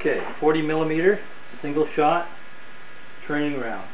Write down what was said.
Okay, 40 millimeter, single shot, training round.